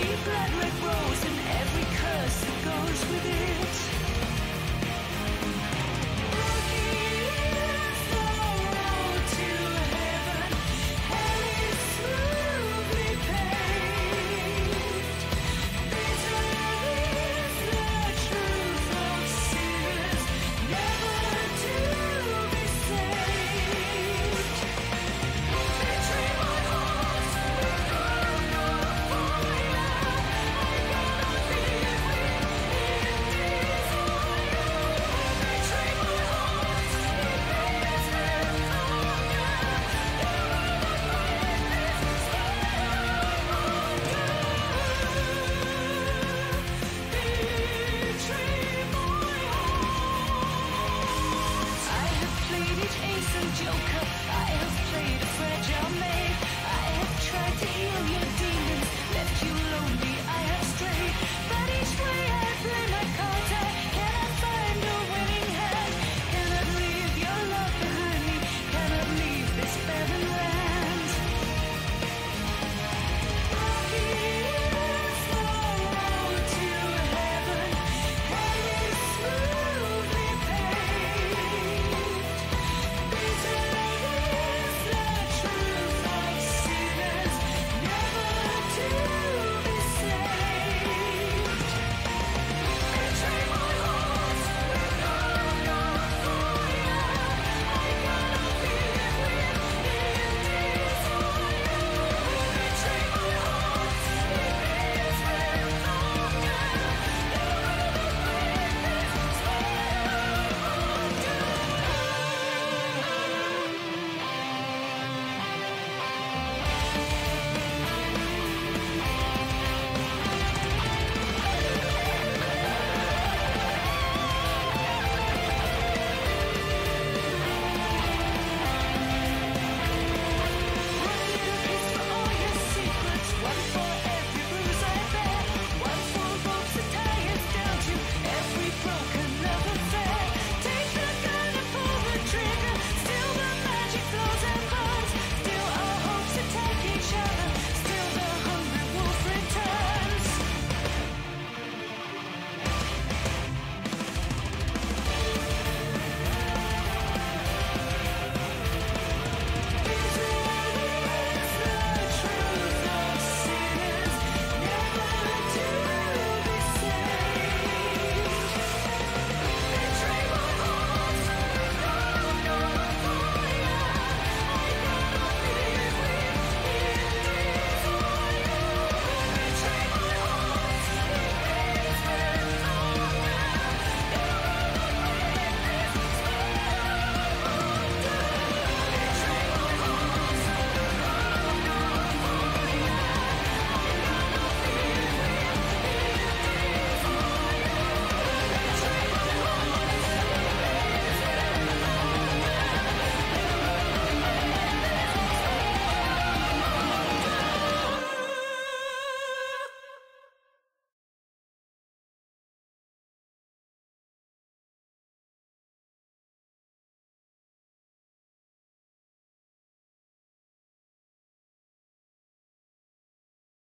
Every blood red rose and every curse that goes with it. joker. I have played a fragile maid. I have tried to heal your demons.